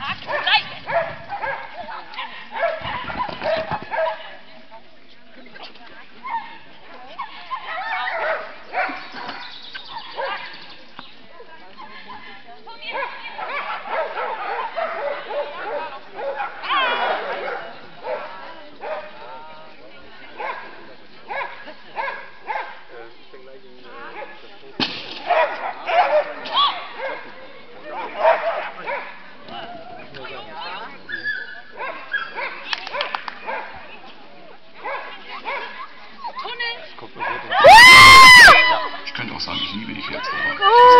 doctor. Ah! ich könnte auch sagen, ich liebe dich jetzt. Aber ah!